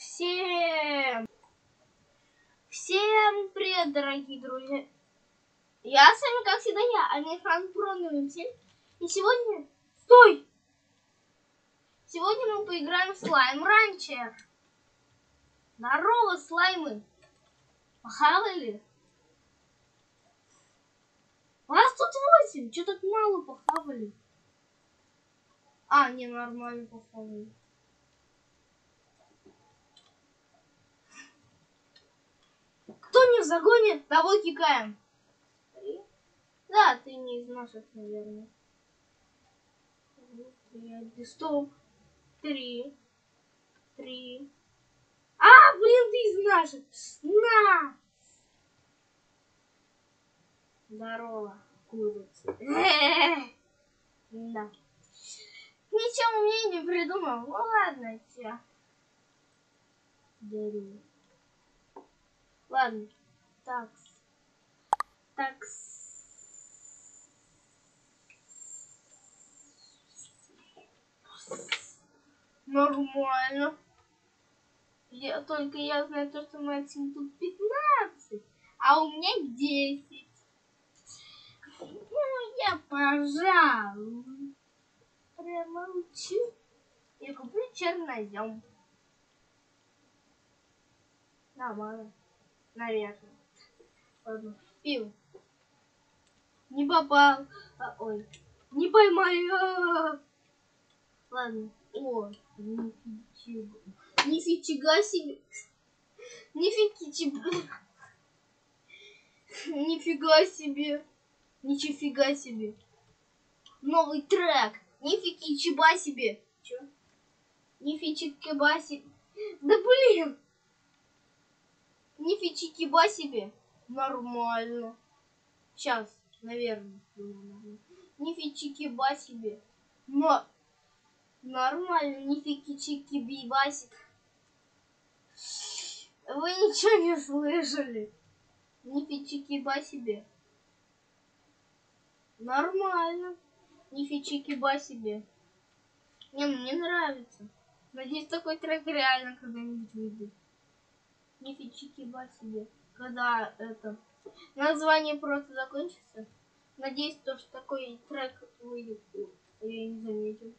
Всем! Всем привет, дорогие друзья! Я с вами, как всегда, я, Амифран Про И сегодня... Стой! Сегодня мы поиграем в слайм ранчер. Здорово, слаймы! Похавали? Вас тут восемь! Че так мало похавали? А, не, нормально похавали. Кто не в загоне, того кикаем. Три. Да, ты не из наших, наверное. Три, стоп. Три. Три. А, блин, ты из наших. На! Здорово, курица. Да. Ничего мне не придумал. Ну ладно, тебя. Дарю. Ладно. Так. Так. Нормально. Я только я знаю то, что максимум тут 15, а у меня 10. Ну, я, пожалуй, промолчу. Я куплю чернозем. Нормально. Наверное. Ладно. Пил. Не попал. А, ой. Не поймаю. Ладно. О, нифига. Нифига себе. Нифига Нифига себе. Нифига себе. Новый трек. Нифиги чеба себе. Чё? Нифичи себе. Да блин. Не фичикиба себе. Нормально. Сейчас, наверное. Не фичикиба себе. Но нормально, не фичики бибасик. Вы ничего не слышали? Не фичикиба себе. Нормально. Не фичикиба себе. Не, мне нравится. Надеюсь, такой трек реально когда-нибудь выйдет не фичикиба себе. Когда это название просто закончится. Надеюсь, то, что такой трек выйдет. Я не заметил.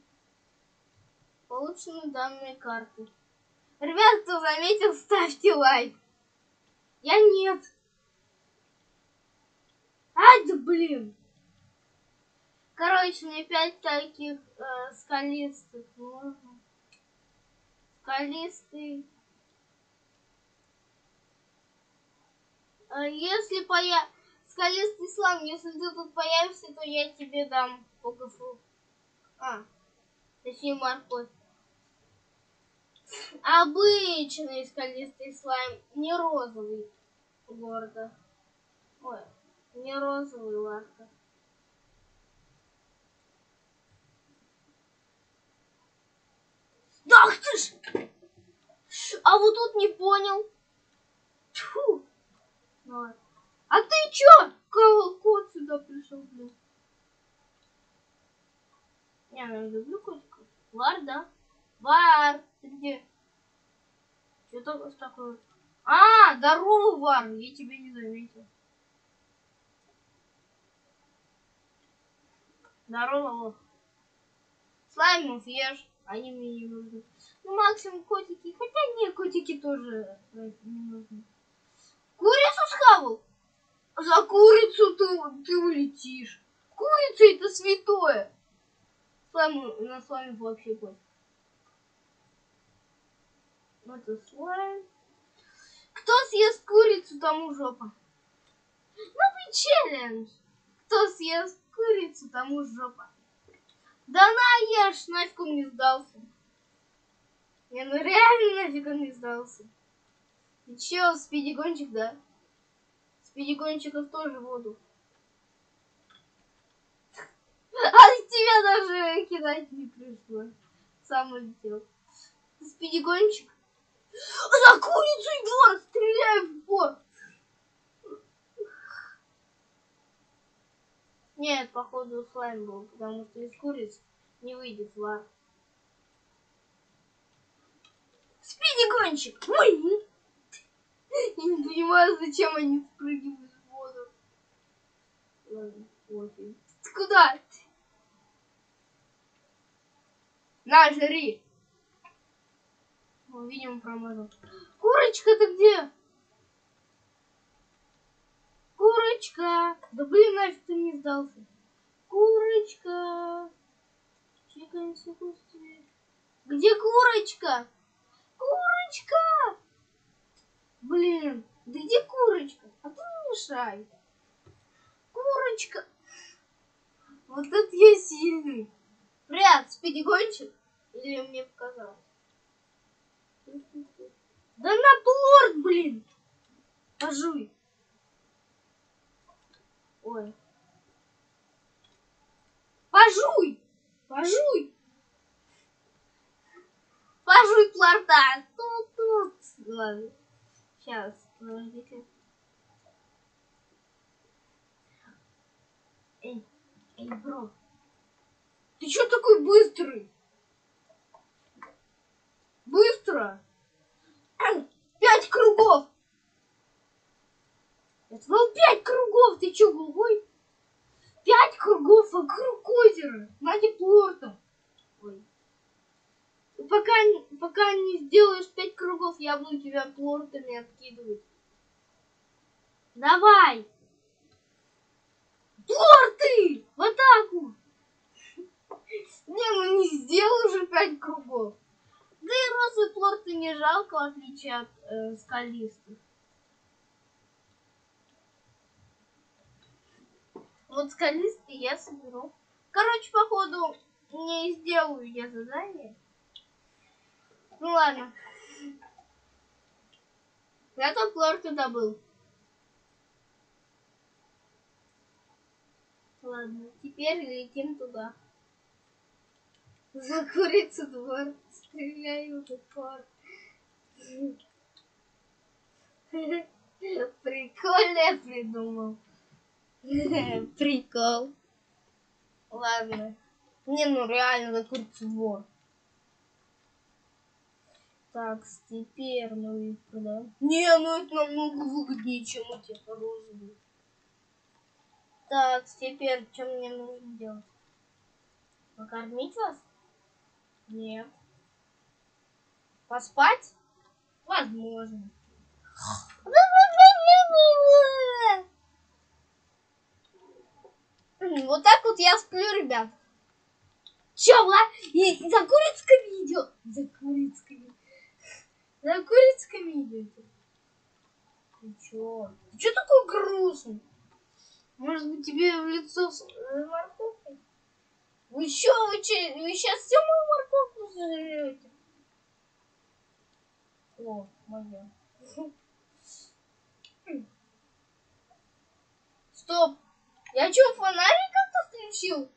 Получены данные карты. Ребят, кто заметил, ставьте лайк. Я нет. Ай, да блин. Короче, мне пять таких э, скалистых нужно. Скалистый. Если поя... Скалистый слам, если ты тут появишься, то я тебе дам покафу. А, точнее морковь. Обычный скалистый слайм, не розовый гордо. Ой, не розовый ларка. Да ты ж! А вот тут не понял. А ты чё? Кот сюда пришел, блин. Я люблю котиков. Вар, да? Вар, ты где? Что такое? А, здорово, Вар, я тебя не заметил. Здорово. Слаймов ешь, они мне не нужны. Ну, максимум котики. Хотя не, котики тоже э, не нужны. Курицу схавал? За курицу ты, ты улетишь. Курица это святое. С вами, на с вами вообще пофиг. Это слайм. Кто съест курицу, тому жопа. Новый челлендж. Кто съест курицу, тому жопа. Да на, ешь, нафиг он не сдался. Не, ну реально нафиг он не сдался. Чё, спидигончик, да? Спидигончиков тоже воду. А тебя даже кидать не пришлось. Сам улетел. Спидигончик. За курицу и двор! Стреляй в бот! Нет, походу слайм был, потому что из куриц не выйдет вар. Спидигончик! гонщик. Я не понимаю, зачем они спрыгивают в воду. Ладно, пофиг. Ты куда? На, жри. Видимо, промазал. Курочка, ты где? Курочка! Да блин, нафиг ты не сдался. Курочка! Чикаемся быстрее. Где курочка? Курочка! Блин, да где курочка? А ты не мешай. Курочка! Вот это я сильный. Привет, спидигончик? Или мне показалось? Да на плорт, блин! Пожуй. Ой. Пожуй! Пожуй! Пожуй плорта! Тут, тут. Ладно. Сейчас, подождите. Эй, эй, бро. Ты чё такой быстрый? Быстро! Пять кругов! Это было пять кругов! Ты чё, глухой? Пять кругов вокруг озера! Над плортом! Ой. Пока, пока не сделаешь пять кругов, я буду тебя плортами откидывать. Давай! Плорты! В атаку! Не, ну не сделай уже пять кругов. Да и розовые плорты не жалко, в отличие от э, скалистых. Вот скалистый я соберу. Короче, походу, не сделаю я задание. Ну ладно. Я там плорты добыл. Ладно, теперь летим туда. За курицу двор. Стреляю в упор. Прикольно я придумал. Прикол. Ладно. Не, ну реально за курицу двор. Так, теперь мы их продаем. Не, ну это намного выгоднее, чем эти розовые. Так, теперь что мне нужно делать? Покормить вас? Нет. Поспать? Возможно. Вот так вот я сплю, ребят. Чё, Влад? И за курицками идет. За курицками. За курицками идет. Ты чё? Ты чё такой грустный? Может быть, тебе в лицо с морковкой? Вы чё, вы, чё, вы сейчас всю мою морковку сожрете? О, моя. Стоп! Я чё, фонарик как-то включил?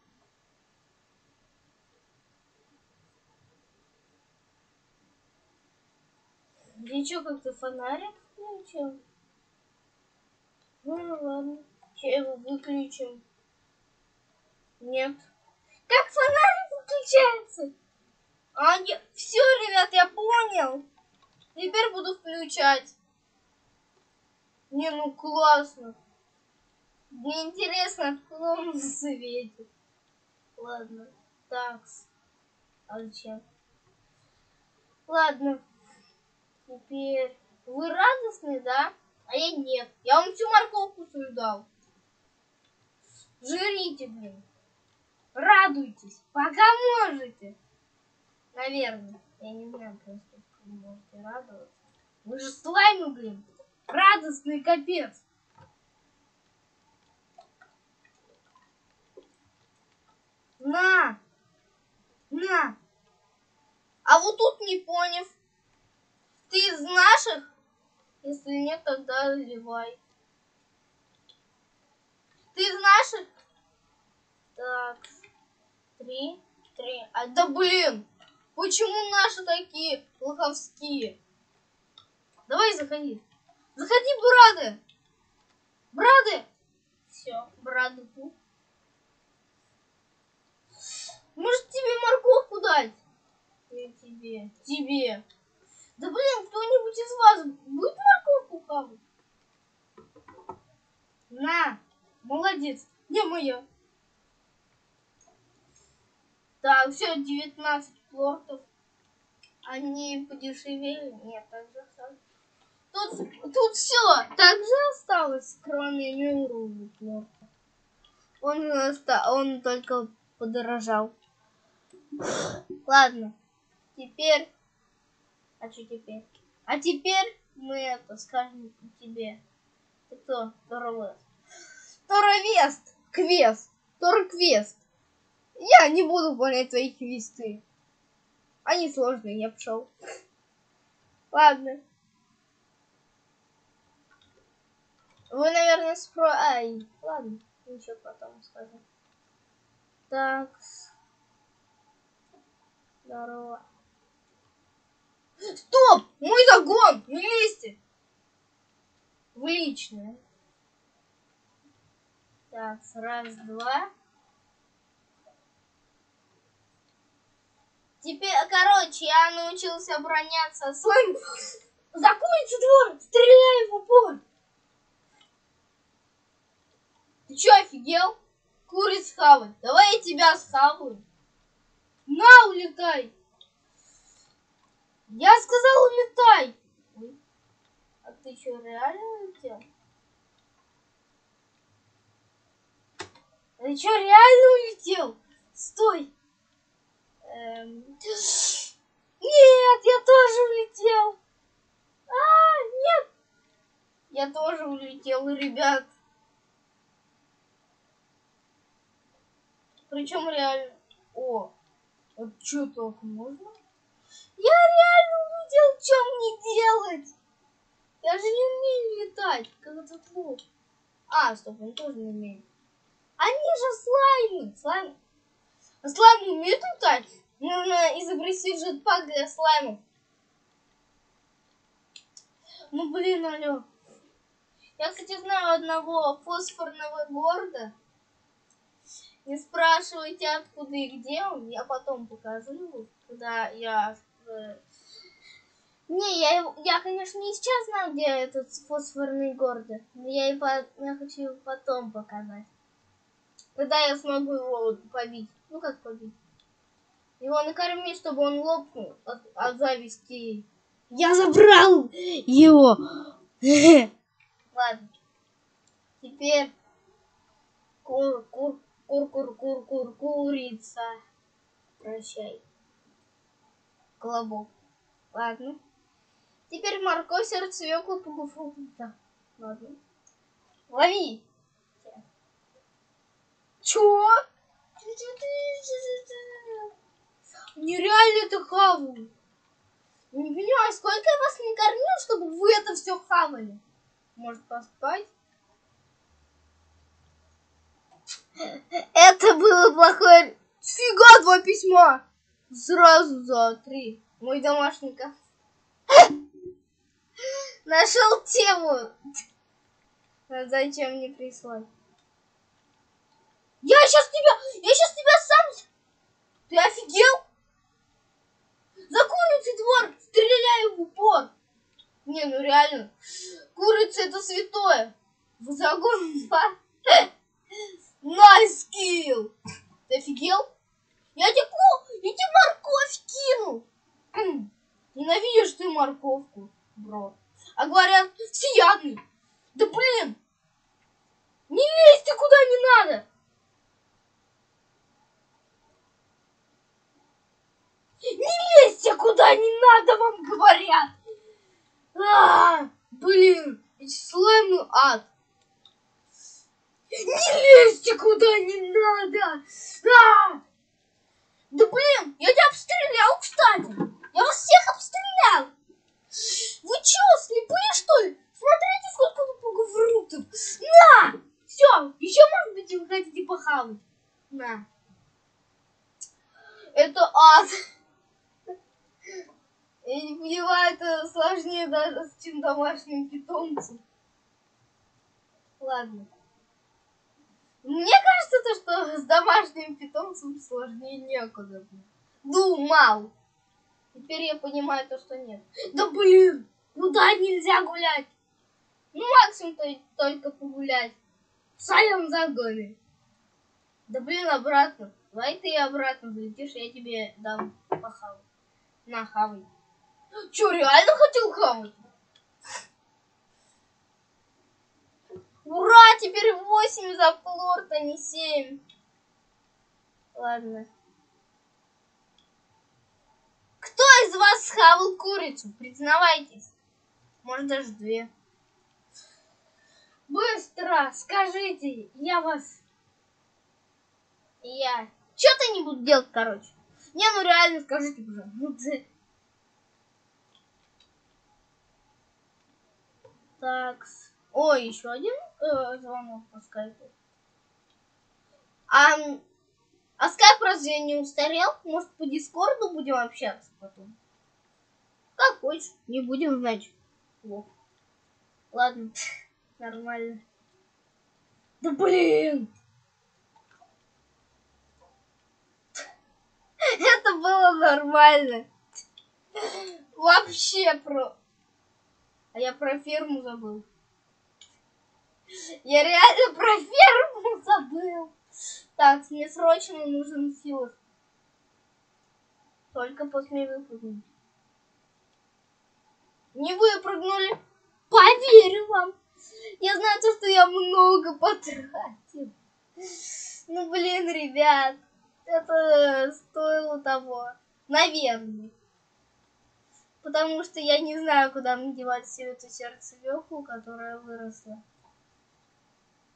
Я чё, как-то фонарик включил? Ну, ладно. Сейчас его выключим. Нет. Как фонарик выключается? А, нет. Все, ребят, я понял. Теперь буду включать. Не, ну классно. Мне интересно, откуда он светит. Ладно. Такс. А зачем? Ладно. Теперь... Вы радостны, да? А я нет. Я вам всю морковку свою дал. Жрите, блин. Радуйтесь, пока можете. Наверное. Я не знаю просто, вы можете радоваться. Вы же слаймы, блин. Радостный капец. На! На! А вот тут не поняв. Ты из наших? Если нет, тогда заливай. Ты из наших? Так. Три. Три. А да блин! Почему наши такие лоховские? Давай заходи. Заходи, брады! Брады! Все, брады тут. Может тебе морковку дать? Я тебе. Тебе. Да блин, кто-нибудь из вас будет морковку хавать? На, молодец. Не моя. Так, все, 19 плортов. Они подешевели. Нет, так же осталось. Тут, тут все так же осталось, кроме Мюрру плорта. Он, оста... он только подорожал. Ладно, теперь а что теперь? А теперь мы это скажем тебе. Ты кто? Торовест. Торовест! Квест! Торквест! Я не буду выполнять твои квесты. Они сложные, я пошел. Ладно. Вы, наверное, спро... Ай, ладно, ничего потом скажу. Так. Здорово. Стоп! Мой загон! Не лезьте! В личное. Так, раз, два. Теперь, короче, я научился обороняться своим... Закуйте двор! Стреляй в упор! Ты чё, офигел? Куриц хавать. Давай я тебя схаваю. На, улетай! Я сказал, улетай! А ты что, реально улетел? Ты что, реально улетел? Стой! Эм... Нет, я тоже улетел! А, нет! Я тоже улетел, ребят. Причем реально... О, вот что так можно? Я реально увидел, что мне делать. Я же не умею летать, как этот лоб. А, стоп, он тоже не умеет. Они же слаймы. Слаймы. А слаймы умеют летать? Нужно изобрести джетпак для слаймов. Ну, блин, алло. Я, кстати, знаю одного фосфорного города. Не спрашивайте, откуда и где он. Я потом покажу, когда я... Не, я, я, конечно, не сейчас знаю, где этот фосфорный город. Но я, по, я хочу его потом показать. Когда я смогу его побить. Ну, как побить? Его накормить, чтобы он лопнул от, от зависти. Я забрал его! Ладно. Теперь кур, кур, Кур-кур-кур-кур, курица. Прощай. Колобок. Ладно. Теперь морковь, сердце, свеклу, пугуфу. Да. Ладно. Лови. Чё? Нереально это хаваю. Не понимаю, сколько я вас не кормил, чтобы вы это все хавали. Может поспать? Это было плохое. Фига, два письма. Сразу за три. Мой домашний. Нашел тему. Зачем мне прислать? Я сейчас тебя, я сейчас тебя сам... Ты офигел? За курицей двор, стреляю в упор. Не, ну реально, курица это святое. В загон. Nice kill! Ты офигел? Я тебе, тебе морковь кинул. Ненавидишь ты морковку, bro. А говорят, всеядный. Да блин! Не лезьте куда не надо! Не лезьте куда не надо, вам говорят! А, блин, слаймы ад. Не лезьте куда не надо! А! Да блин, я тебя обстрелял, кстати! Я вас всех обстрелял! Вы чё, слепые, что ли? Смотрите, сколько вы пуговрутов! На! Все, еще, может быть, вы похавать? На. Это ад. Я не понимаю, это сложнее даже, чем домашним питомцем. Ладно. Мне кажется, то, что с домашним питомцем сложнее некуда. Думал. Теперь я понимаю то, что нет. Да блин, куда нельзя гулять? Ну, максимум то, только погулять. в своем загоне. Да блин, обратно. Давай ты обратно залетишь, я тебе дам похавать. На, хавай. Чё, реально хотел хавать? Ура, теперь 8 за флорт, а не 7. Ладно. Кто из вас схавал курицу? Признавайтесь. Может, даже две. Быстро скажите, я вас... Я... Что-то не буду делать, короче. Не, ну реально скажите, пожалуйста. Так. Ой, еще один э, звонок по скайпу. А, а скайп разве не устарел? Может, по дискорду будем общаться потом? Как хочешь, не будем, значит. Во. Ладно, нормально. Да блин! Это было нормально. Вообще про... А я про ферму забыл. Я реально про ферму забыл. Так, мне срочно нужен силос. Только после выпрыгнуть. Не выпрыгнули. Поверю вам. Я знаю то, что я много потратил. Ну, блин, ребят. Это стоило того. Наверное. Потому что я не знаю, куда мне девать всю эту сердцевеху, которая выросла.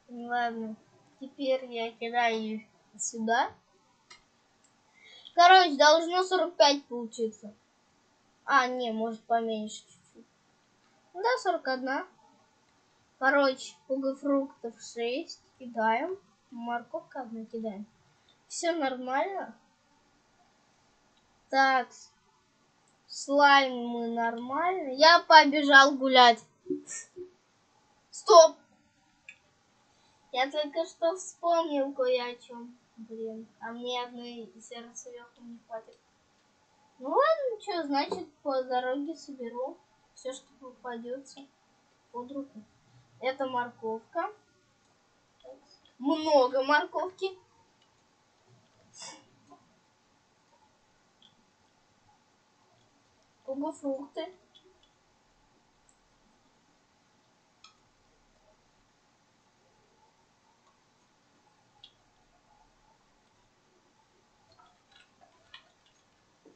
Ладно. Теперь я кидаю сюда. Короче, должно 45 получиться. А, не, может поменьше чуть-чуть. Да, 41. Короче, фруктов 6. Кидаем. Морковка одна кидаем. Все нормально. Так. Слаймы нормально. Я побежал гулять. Стоп. Я только что вспомнил кое о чем. Блин, а мне одной сердцевеху не хватит. Ну ладно, что, значит, по дороге соберу все, что попадется под руку. Это морковка. Много морковки. Фрукты.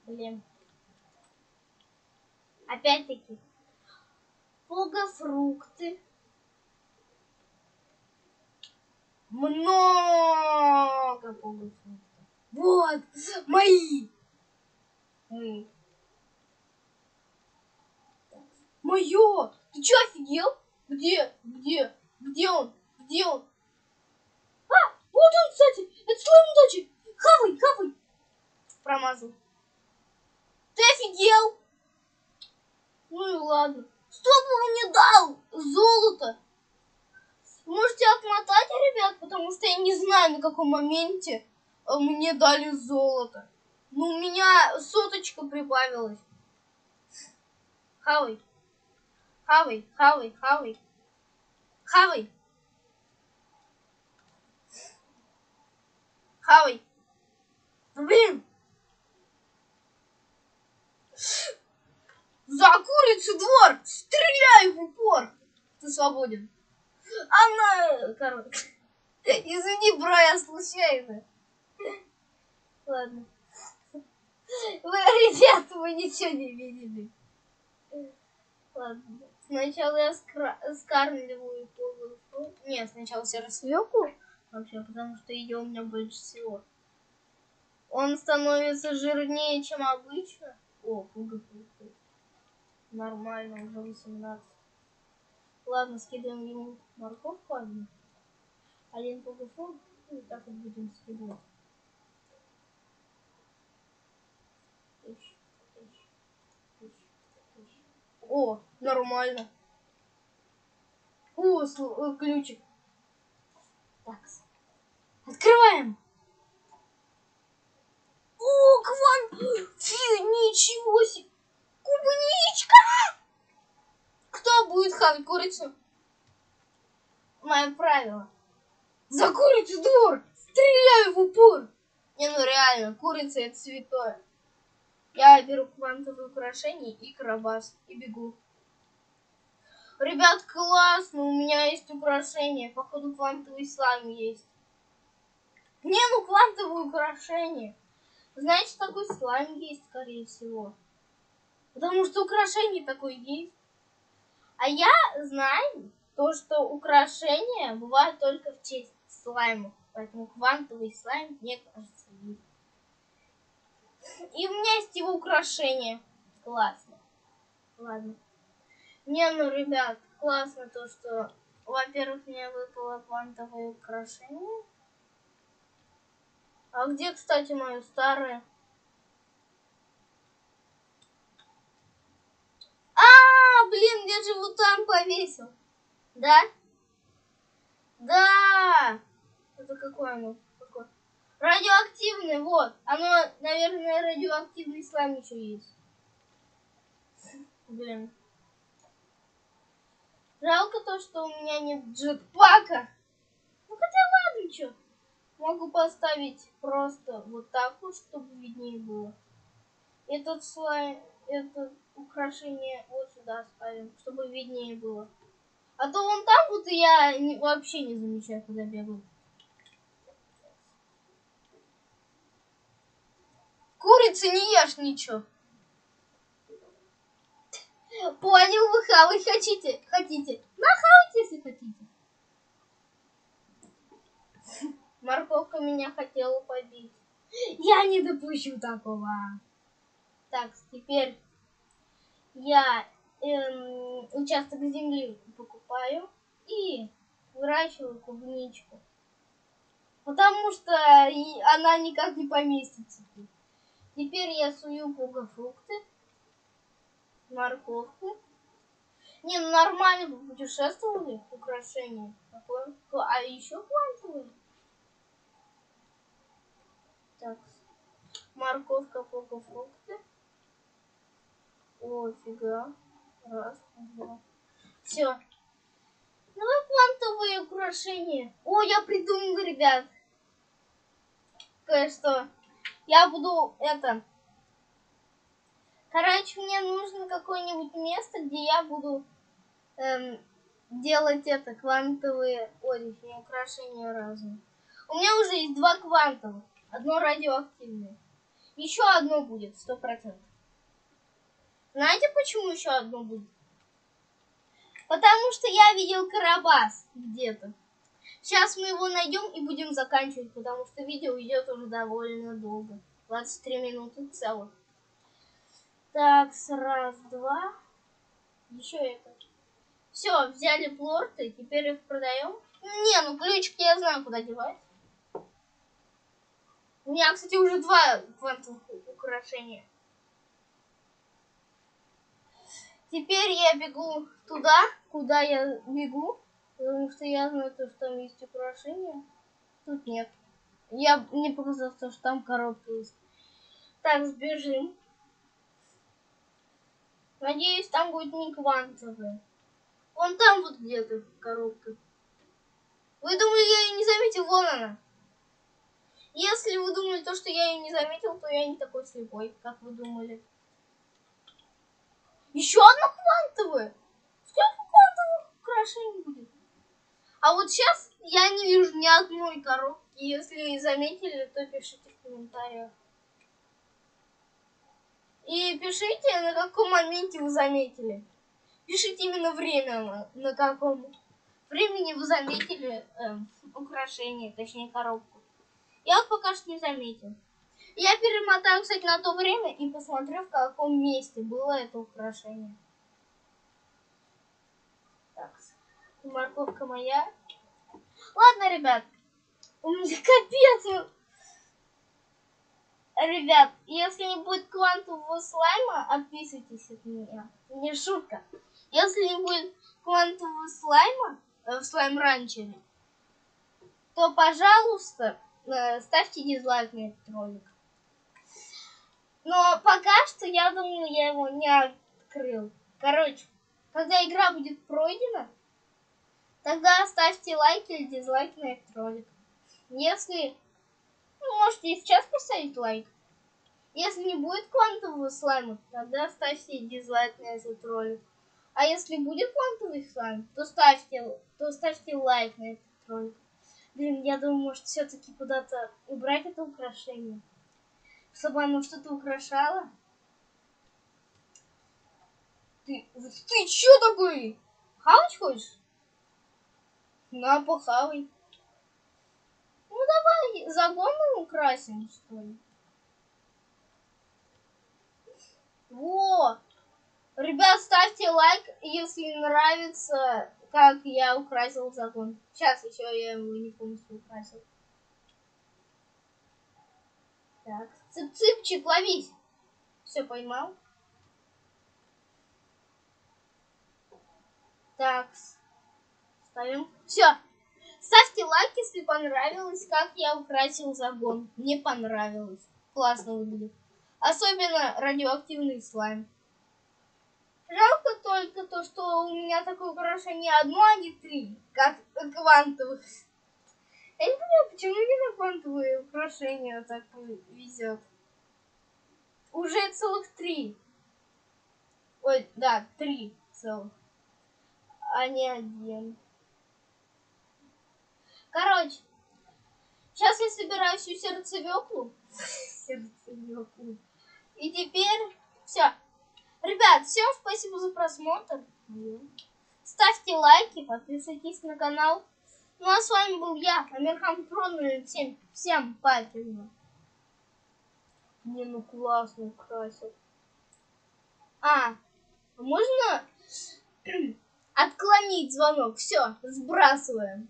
Блин. Опять-таки. Пугофрукты. Много пугофруктов. Вот, мои. Мои. Мое! Ты что, офигел? Где? Где? Где он? Где он? А, вот он, кстати! Это слой удачи! Хавай, хавай! Промазал. Ты офигел? Ну и ладно. Бы он мне дал? Золото. Можете отмотать, ребят, потому что я не знаю, на каком моменте э, мне дали золото. Ну, у меня соточка прибавилась. Хавай. Хавай, хавай, хавай. Хавай. Хавай. Блин. За курицу двор! Стреляй в упор! Ты свободен. Она... Короче. Извини, бро, я случайно. Ладно. Вы, ребята, вы ничего не видели. Ладно. Сначала я скармливаю полуфрукт. Нет, сначала серосвеку. Вообще, потому что ее у меня больше всего. Он становится жирнее, чем обычно. О, пуга-фрукты. Нормально, уже 18. Ладно, скидываем ему морковку одну. Один пугафрукт. И так вот будем скидывать. О, нормально. О, э, ключик. Так. Открываем. О, кван! Фи, ничего себе! Клубничка! Кто будет хавать курицу? Мое правило. За курицу двор! Стреляю в упор! Не, ну реально, курица это святое. Я беру квантовые украшения и карабас, и бегу. Ребят, классно, у меня есть украшения. Походу, квантовый слайм есть. Не, ну квантовые украшения. Значит, такой слайм есть, скорее всего. Потому что украшение такое есть. А я знаю то, что украшения бывают только в честь слайма. Поэтому квантовый слайм, мне кажется, есть. И у меня есть его украшение. Классно. Ладно. Не, ну, ребят, классно то, что, во-первых, мне выпало квантовое украшение. А где, кстати, мое старое? А, блин, я же вот там повесил. Да? Да! Это какое оно? Какое? Радиоактивный, вот. Оно, наверное, радиоактивный слайм еще есть. Блин. Жалко то, что у меня нет джетпака. Ну хотя ладно, что. Могу поставить просто вот так вот, чтобы виднее было. Этот слайм, это украшение вот сюда ставим, чтобы виднее было. А то вон там вот я не, вообще не замечаю, когда бегаю. Курицы не ешь ничего. Понял, вы хавать хотите? Хотите? Нахавать, если хотите. Морковка меня хотела побить. Я не допущу такого. Так, теперь я эм, участок земли покупаю и выращиваю клубничку. Потому что она никак не поместится. Теперь я сую фрукты, морковку. Не, ну нормально путешествовали, украшения. А еще квантовые. Так, морковка, фрукты. О, фига. Раз, два. Все. Давай квантовые украшения. О, я придумал, ребят. Кое-что. Я буду это... Короче, мне нужно какое-нибудь место, где я буду эм, делать это, квантовые, не украшения разные. У меня уже есть два квантовых. Одно радиоактивное. Еще одно будет, сто процентов. Знаете, почему еще одно будет? Потому что я видел карабас где-то. Сейчас мы его найдем и будем заканчивать, потому что видео идет уже довольно долго. 23 минуты целых. Так, раз, два. Еще это. Все, взяли плорты, теперь их продаем. Не, ну ключики я знаю, куда девать. У меня, кстати, уже два квантовых украшения. Теперь я бегу туда, куда я бегу, потому что я знаю, что там есть украшения. Тут нет. Я мне показалось, что там коробка есть. Так, сбежим. Надеюсь, там будет не квантовая. Вон там вот где-то коробка. Вы думали, я ее не заметил? Вон она. Если вы думали, то, что я ее не заметил, то я не такой слепой, как вы думали. Еще одна квантовая. Сколько квантовых украшений будет? А вот сейчас я не вижу ни одной коробки. Если заметили, то пишите в комментариях. И пишите, на каком моменте вы заметили. Пишите именно время, на, каком времени вы заметили э, украшение, точнее коробку. Я вот пока что не заметил. Я перемотаю, кстати, на то время и посмотрю, в каком месте было это украшение. Так, морковка моя. Ладно, ребят, у меня капец. Ребят, если не будет квантового слайма, отписывайтесь от меня. Не шутка. Если не будет квантового слайма э, в слайм-ранчере, то, пожалуйста, э, ставьте дизлайк на этот ролик. Но пока что, я думаю, я его не открыл. Короче, когда игра будет пройдена, Тогда ставьте лайк или дизлайк на этот ролик. Если... Ну, можете и сейчас поставить лайк. Если не будет квантового слайма, тогда ставьте дизлайк на этот ролик. А если будет квантовый слайм, то ставьте, то ставьте лайк на этот ролик. Блин, я думаю, может все-таки куда-то убрать это украшение. Чтобы оно что-то украшало. Ты, ты чё такой? Хавать хочешь? На, похавай. Ну давай загоном украсим, что ли. Во! Ребят, ставьте лайк, если нравится, как я украсил загон. Сейчас еще я его не полностью украсил. Так, цып-цыпчик, ловись. Все, поймал. Так, ставим. Все. Ставьте лайк, если понравилось, как я украсил загон. Мне понравилось. Классно выглядит. Особенно радиоактивный слайм. Жалко только то, что у меня такое украшение одно, а не три, как квантовых. Я не понимаю, почему мне на квантовые украшения так везет. Уже целых три. Ой, да, три целых. А не один. Короче, сейчас я собираю всю сердцевеклу. сердцевеклу. И теперь все. Ребят, всем спасибо за просмотр. Ставьте лайки, подписывайтесь на канал. Ну а с вами был я, Амирхан Про 07. Всем пока. Не, ну классно красил. А, можно отклонить звонок? Все, сбрасываем.